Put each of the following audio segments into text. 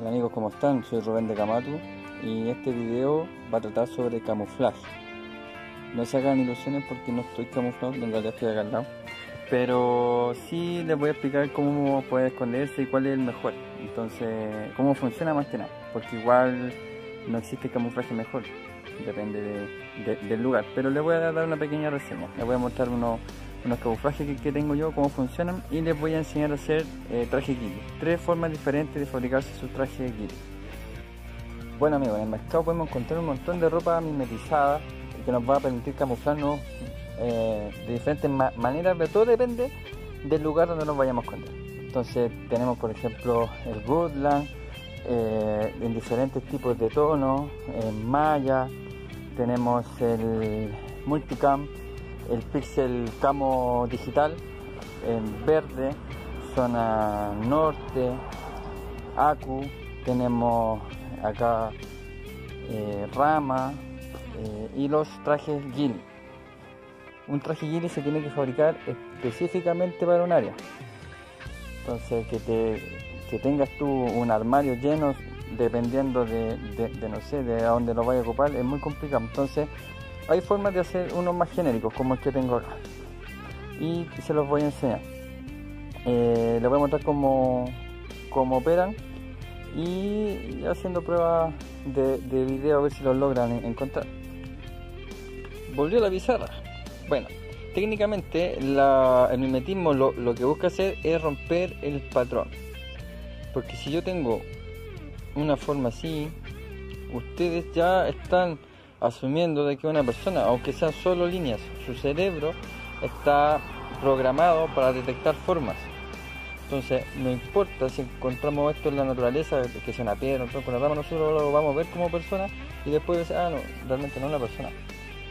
Hola amigos, ¿cómo están? Soy Rubén de Camatu y este video va a tratar sobre camuflaje. No se hagan ilusiones porque no estoy camuflado, en realidad estoy acá al lado. Pero sí les voy a explicar cómo puede esconderse y cuál es el mejor. Entonces, cómo funciona más que nada. Porque igual no existe camuflaje mejor. Depende del lugar. Pero les voy a dar una pequeña reseña. Les voy a mostrar unos unos camuflajes que, tengo yo, cómo funcionan y les voy a enseñar a hacer eh, traje Kili. Tres formas diferentes de fabricarse sus trajes Kili. Bueno amigos, en el mercado podemos encontrar un montón de ropa mimetizada que nos va a permitir camuflarnos eh, de diferentes maneras, pero todo depende del lugar donde nos vayamos a esconder. Entonces tenemos por ejemplo el Woodland, eh, en diferentes tipos de tonos, en malla, tenemos el Multicam, el Pixel Camo Digital en verde, zona norte, Acu, tenemos acá eh, Rama eh, y los trajes Gili. Un traje Gili se tiene que fabricar específicamente para un área. Entonces que, te, tengas tú un armario lleno dependiendo de, de, no sé, de a dónde lo vaya a ocupar, es muy complicado. Entonces hay formas de hacer unos más genéricos como el que tengo acá. Y se los voy a enseñar. Eh, les voy a mostrar cómo, cómo operan y haciendo pruebas de, video a ver si los logran encontrar. Volvió la pizarra. Bueno técnicamente el mimetismo lo, lo que busca hacer es romper el patrón. Porque si yo tengo una forma así ustedes ya están asumiendo de que una persona, aunque sean solo líneas, su cerebro está programado para detectar formas. Entonces, no importa si encontramos esto en la naturaleza, que sea una piedra, con la rama, nosotros lo vamos a ver como persona y después decir, ah, no, realmente no es una persona.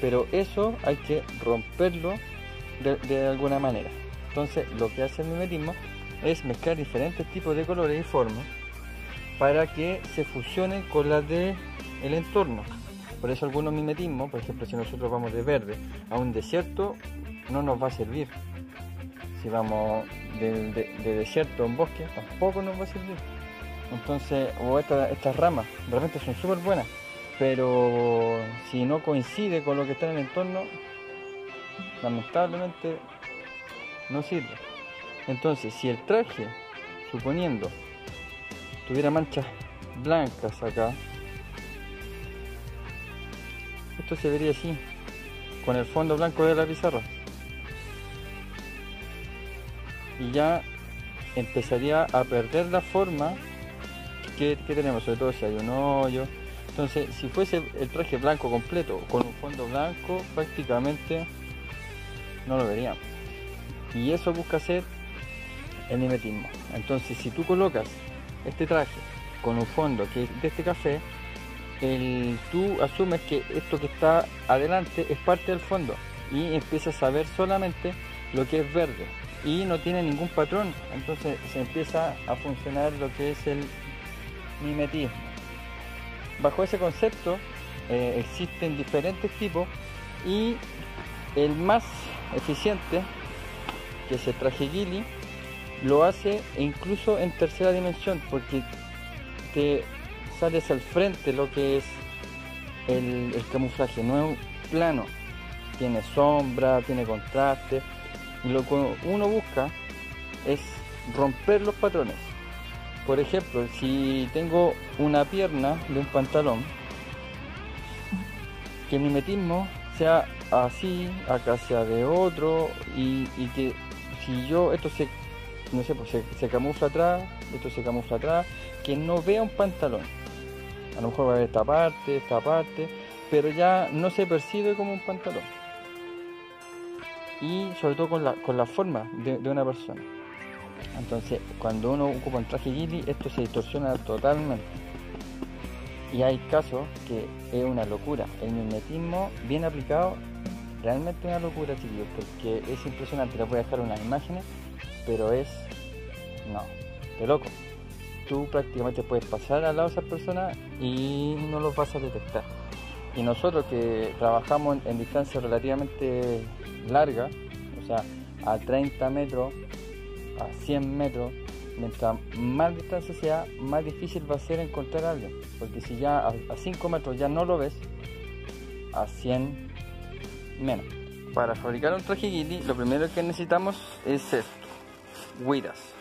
Pero eso hay que romperlo de, de alguna manera. Entonces, lo que hace el mimetismo es mezclar diferentes tipos de colores y formas para que se fusionen con las del el entorno. Por eso algunos mimetismos, por ejemplo, si nosotros vamos de verde a un desierto, no nos va a servir. Si vamos de, desierto a un bosque, tampoco nos va a servir. Entonces, o estas ramas, realmente son súper buenas, pero si no coincide con lo que está en el entorno, lamentablemente no sirve. Entonces, si el traje, suponiendo, tuviera manchas blancas acá, esto se vería así, con el fondo blanco de la pizarra. Y ya empezaría a perder la forma que, tenemos, sobre todo si hay un hoyo. Entonces, si fuese el traje blanco completo con un fondo blanco, prácticamente no lo veríamos. Y eso busca hacer el mimetismo. Entonces, si tú colocas este traje con un fondo que es de este café, el, tú asumes que esto que está adelante es parte del fondo y empiezas a ver solamente lo que es verde y no tiene ningún patrón, entonces se empieza a funcionar lo que es el mimetismo. Bajo ese concepto eh, existen diferentes tipos y el más eficiente, que es el traje Gili, lo hace incluso en tercera dimensión porque te sales al frente lo que es el, camuflaje, no es plano, tiene sombra, tiene contraste, y lo que uno busca es romper los patrones. Por ejemplo, si tengo una pierna de un pantalón, que mi mimetismo sea así, acá sea de otro, y, que si yo esto se, no sé, pues se camufla atrás, esto se camufla atrás, que no vea un pantalón a lo mejor va a haber esta parte, esta parte, pero ya no se percibe como un pantalón. Y sobre todo con la, con la forma de, una persona. Entonces, cuando uno ocupa un traje gili, esto se distorsiona totalmente. Y hay casos que es una locura. El mimetismo bien aplicado, realmente una locura, chiquillos, porque es impresionante. Les voy a dejar unas imágenes, pero es. No, de loco tú prácticamente puedes pasar al lado de esas personas y no los vas a detectar. Y nosotros que trabajamos en, distancias relativamente largas, o sea, a 30 metros, a 100 metros, mientras más distancia sea, más difícil va a ser encontrar a alguien. Porque si ya a 5 metros ya no lo ves, a 100 menos. Para fabricar un traje lo primero que necesitamos es esto, huiras.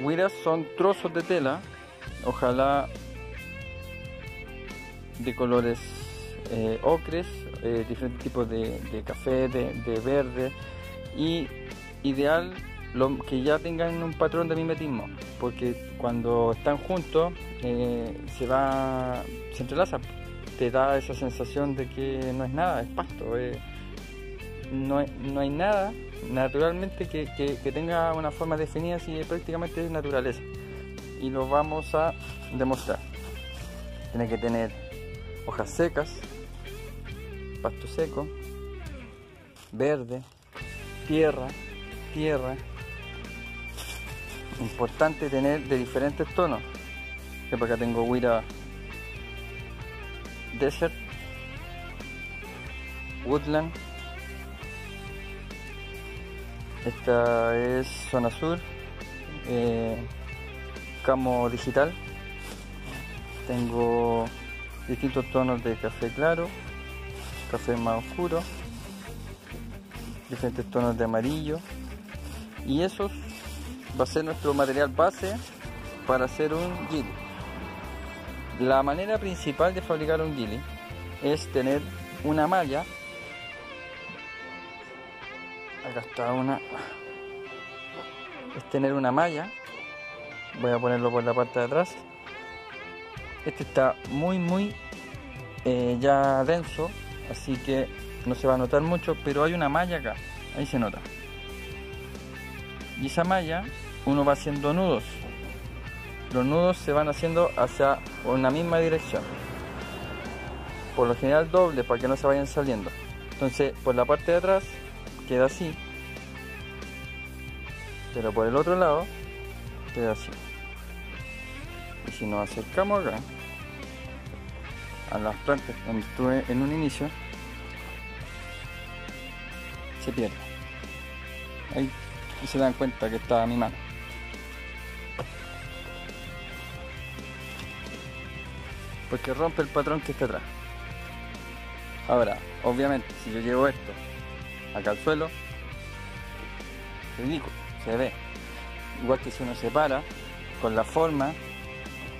Huiras son trozos de tela, ojalá de colores eh, ocres, eh, diferentes tipos de, café, de, verde y ideal lo, que ya tengan un patrón de mimetismo porque cuando están juntos eh, se va se entrelazan te da esa sensación de que no es nada, es pasto no, no, hay nada naturalmente que, que, tenga una forma definida si prácticamente es naturaleza y lo vamos a demostrar tiene que tener hojas secas pasto seco, verde, tierra, tierra. Importante tener de diferentes tonos. Que acá tengo Wira Desert, Woodland. Esta es zona sur, eh, camo digital. Tengo distintos tonos de café claro, café más oscuro, diferentes tonos de amarillo y eso va a ser nuestro material base para hacer un gili. La manera principal de fabricar un gili es tener una malla. Acá está una. Es tener una malla. Voy a ponerlo por la parte de atrás. Este está muy, muy eh, ya denso así que no se va a notar mucho, pero hay una malla acá, ahí se nota. Y esa malla uno va haciendo nudos. Los nudos se van haciendo hacia una misma dirección. Por lo general doble para que no se vayan saliendo. Entonces por la parte de atrás queda así. Pero por el otro lado queda así. Y si nos acercamos acá, a las plantas donde estuve en un inicio se pierde. Ahí se dan cuenta que está mi mano. Porque rompe el patrón que está atrás. Ahora obviamente si yo llevo esto acá al suelo ridículo se ve igual que si uno se para con la forma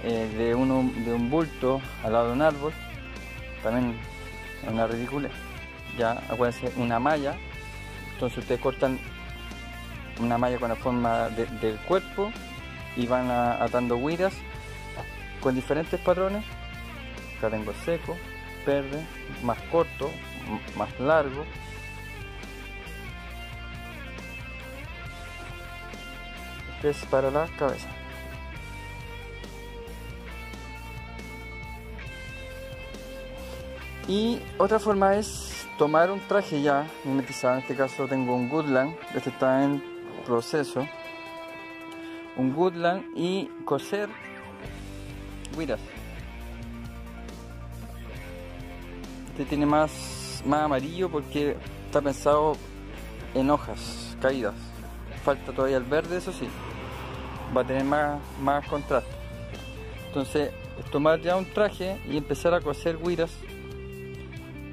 eh, de, uno, de un bulto al lado de un árbol también es una ridícula. Ya, acuérdense, una malla. Entonces ustedes cortan una malla con la forma del cuerpo y van atando huidas con diferentes patrones. Acá tengo seco, verde, más corto, más largo. Es para la cabeza. Y otra forma es tomar un traje ya mimetizado, en este caso tengo un Goodland, este está en proceso, un Goodland y coser guiras. Este tiene más, más amarillo porque está pensado en hojas caídas. Falta todavía el verde, eso sí. Va a tener más, más contraste. Entonces, es tomar ya un traje y empezar a coser guiras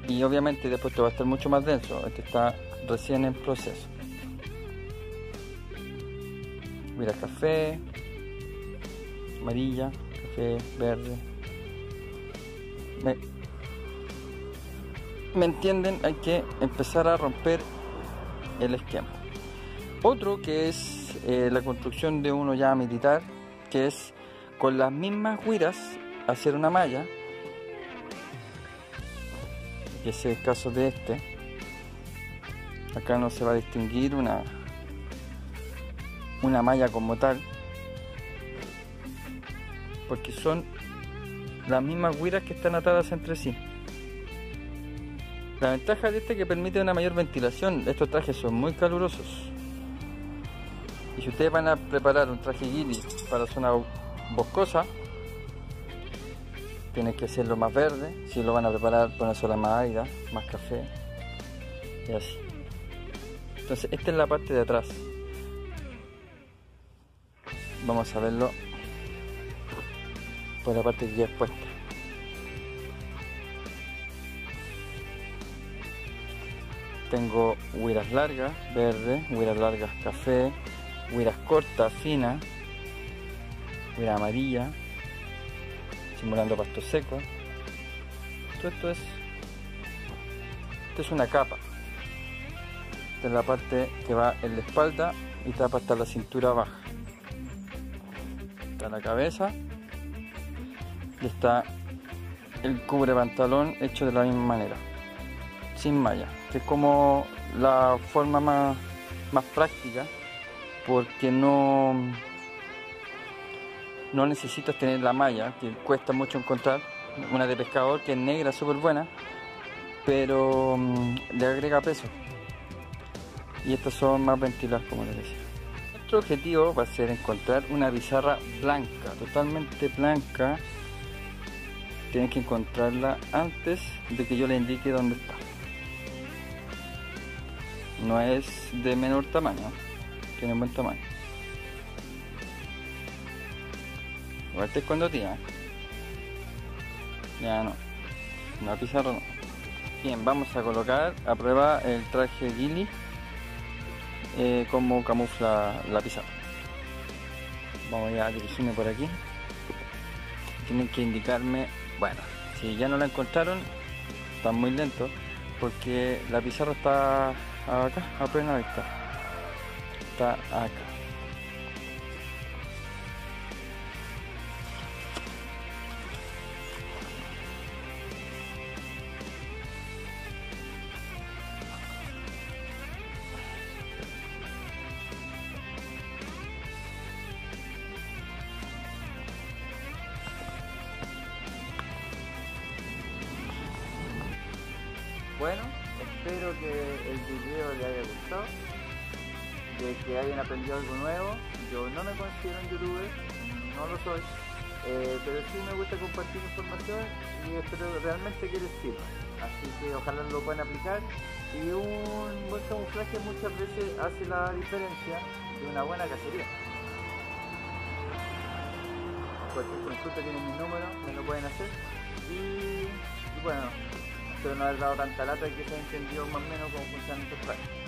y obviamente después te va a estar mucho más denso este está recién en proceso. Mira café amarilla café verde. Me entienden hay que empezar a romper el esquema. Otro que es eh, la construcción de uno ya militar que es con las mismas guiras hacer una malla que es el caso de este. Acá no se va a distinguir una una malla como tal porque son las mismas guiras que están atadas entre sí. La ventaja de este es que permite una mayor ventilación. Estos trajes son muy calurosos y si ustedes van a preparar un traje guili para zona boscosa tiene que hacerlo más verde, si lo van a preparar sola más árida, más café y así. Entonces esta es la parte de atrás. vamos a verlo por la parte que ya expuesta. Tengo huiras largas, verde, huiras largas, café, huiras cortas, finas, huira amarilla, simulando pasto seco. Todo esto es, esto es una capa. Esta es la parte que va en la espalda y tapa hasta la cintura baja. Está la cabeza y está el cubre pantalón hecho de la misma manera, sin malla, que es como la forma más, más práctica porque no no necesitas tener la malla, que cuesta mucho encontrar, una de pescador que es negra, súper buena, pero mm, le agrega peso. Y estas son más ventiladas, como les decía. Nuestro objetivo va a ser encontrar una pizarra blanca, totalmente blanca. Tienen que encontrarla antes de que yo le indique dónde está. No es de menor tamaño, tiene buen tamaño. Igual te cuando tía. Ya no. La pizarra no. Bien, vamos a colocar a prueba el traje Gilly eh, como camufla la pizarra. Vamos a dirigirme por aquí. Tienen que indicarme, bueno, si ya no la encontraron, están muy lentos porque la pizarra está acá, a plena vista. Está acá. Bueno, espero que el video les haya gustado, de que hayan aprendido algo nuevo. Yo no me considero un youtuber, no lo soy, eh, pero sí me gusta compartir información y espero realmente que les sirva. Así que ojalá lo puedan aplicar y un buen camuflaje muchas veces hace la diferencia de una buena cacería. Cualquier consulta tienen mi número, me lo pueden hacer y, bueno, pero no haber dado tanta lata y que se ha entendido más o menos cómo funcionan estos planes.